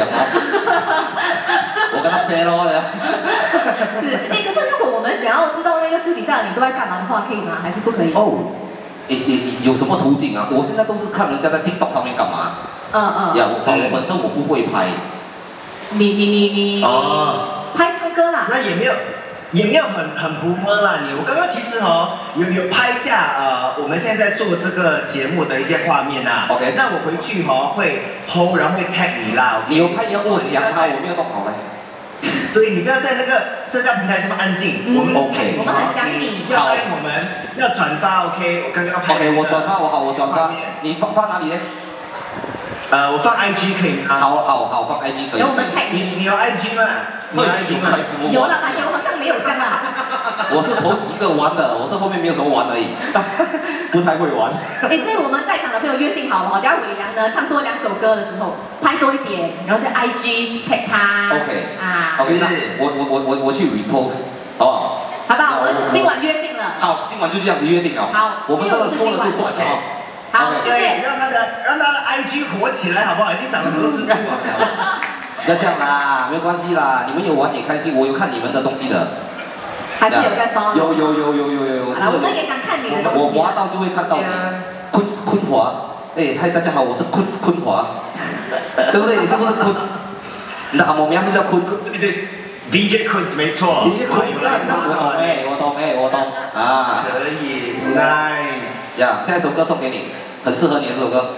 我跟他 share 咯，是，哎，可是如果我们想要知道那个私底下你都在干嘛的话，可以吗？还是不可以？哦，也也有什么途径啊？我现在都是看人家在 TikTok 上面干嘛。嗯嗯。呀，我我本身我不会拍。你你你你。哦。拍唱歌啦。那也没有。也没有很很不闷啦，你我刚刚其实哦有有拍一下呃我们现在在做这个节目的一些画面呐。OK。那我回去哦会 hold 然后会 tag 你啦。你有拍你要跟我讲啊，我没有弄好嘞。对你不要在那个社交平台这么安静。我们 OK。我们很想你。要爱我们要转发 OK，我刚刚要拍。OK，我转发我好我转发。你放放哪里呢？呃，我放 IG 可以吗？好好好，放 IG 可以。有我们 tag 你，你有 IG 吗？有 IG 吗？有了吧？有好像没有这样啊。我是头几个玩的，我是后面没有什么玩而已，不太会玩。哎，所以我们在场的朋友约定好了，等下伟良呢唱多两首歌的时候，拍多一点，然后在 IG tag 他。OK。啊。OK，那我我我我我去 repost，好不好？好不好？我们今晚约定了。好，今晚就这样子约定了。好，我们这个说了就算好。好，谢谢。让他的让他的 IG 火起来，好不好？已经涨了很多蜘蛛网了。不要这样啦，没有关系啦，你们有玩也开心，我有看你们的东西的。还是有在包。有有有有有有。好，我们也想看你的东西。我滑到就会看到你。坤坤华，哎，嗨，大家好，我是坤坤华，对不对？你是不是坤？你的阿毛名是不是叫坤？对对，DJ 坤没错。DJ 坤，我懂哎，我懂哎，我懂。啊。可以，nice。呀，下一首歌送给你，很适合你的这首歌。